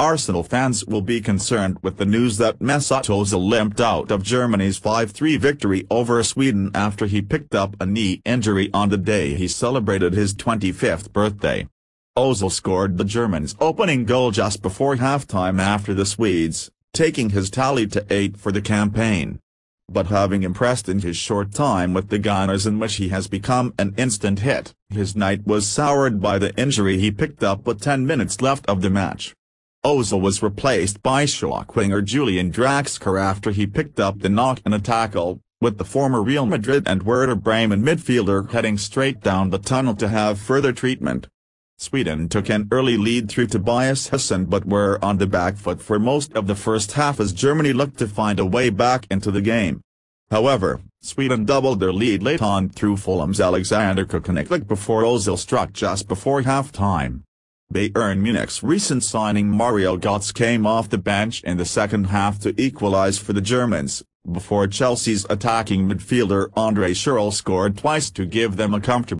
Arsenal fans will be concerned with the news that Mesut Ozil limped out of Germany's 5-3 victory over Sweden after he picked up a knee injury on the day he celebrated his 25th birthday. Ozil scored the Germans' opening goal just before halftime after the Swedes, taking his tally to eight for the campaign. But having impressed in his short time with the Gunners in which he has become an instant hit, his night was soured by the injury he picked up with 10 minutes left of the match. Ozil was replaced by Schalke winger Julian Draxler after he picked up the knock in a tackle, with the former Real Madrid and Werder Bremen midfielder heading straight down the tunnel to have further treatment. Sweden took an early lead through Tobias Hysén but were on the back foot for most of the first half as Germany looked to find a way back into the game. However, Sweden doubled their lead late on through Fulham's Alexander Kacaniklic before Ozil struck just before half-time. Bayern Munich's recent signing Mario Götze came off the bench in the second half to equalize for the Germans, before Chelsea's attacking midfielder Andre Schürrle scored twice to give them a comfortable